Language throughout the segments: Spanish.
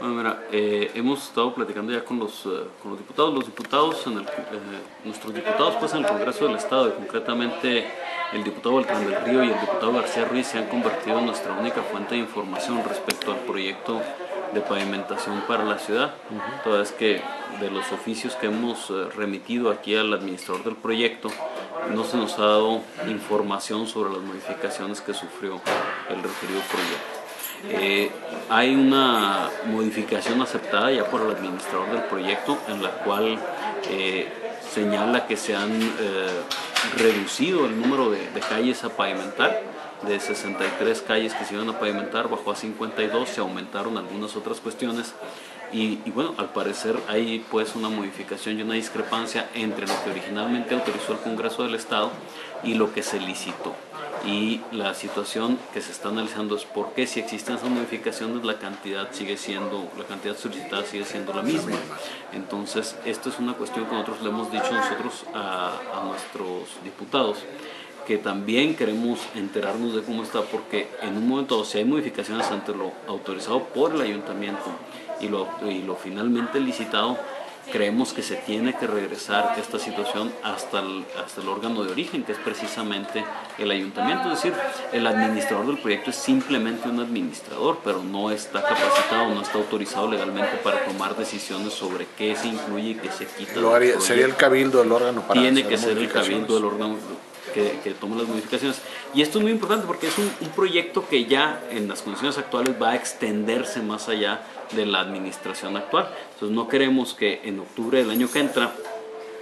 Bueno, mira, eh, hemos estado platicando ya con los, eh, con los diputados. Los diputados, en el, eh, nuestros diputados pues en el Congreso del Estado y concretamente el diputado Beltrán del Río y el diputado García Ruiz se han convertido en nuestra única fuente de información respecto al proyecto de pavimentación para la ciudad. Toda vez que de los oficios que hemos remitido aquí al administrador del proyecto, no se nos ha dado información sobre las modificaciones que sufrió el referido proyecto. Eh, hay una modificación aceptada ya por el administrador del proyecto en la cual eh, señala que se han eh, reducido el número de, calles a pavimentar. De 63 calles que se iban a pavimentar bajó a 52, se aumentaron algunas otras cuestiones y, y, bueno, al parecer hay pues una modificación y una discrepancia entre lo que originalmente autorizó el Congreso del Estado y lo que se licitó y la situación que se está analizando es por qué si existen esas modificaciones la cantidad sigue siendo, la cantidad solicitada sigue siendo la misma. Entonces, esto es una cuestión que nosotros le hemos dicho nosotros a, a nuestros diputados que también queremos enterarnos de cómo está, porque en un momento, si hay modificaciones ante lo autorizado por el ayuntamiento y lo, y lo finalmente licitado, creemos que se tiene que regresar esta situación hasta el, hasta el órgano de origen, que es precisamente el ayuntamiento. Es decir, el administrador del proyecto es simplemente un administrador, pero no está capacitado, no está autorizado legalmente para tomar decisiones sobre qué se incluye y qué se quita. Lo haría, sería el cabildo el órgano para Tiene que ser el cabildo el órgano que, que las modificaciones. Y esto es muy importante porque es un proyecto que ya en las condiciones actuales va a extenderse más allá de la administración actual. Entonces no queremos que en octubre del año que entra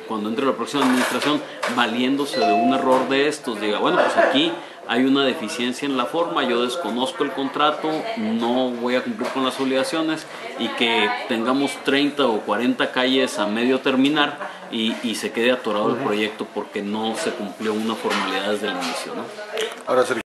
cuando entre la próxima administración, valiéndose de un error de estos, diga, bueno, pues aquí hay una deficiencia en la forma, yo desconozco el contrato, no voy a cumplir con las obligaciones y que tengamos 30 o 40 calles a medio terminar y, y se quede atorado el proyecto porque no se cumplió una formalidad desde el inicio. ¿no? Ahora,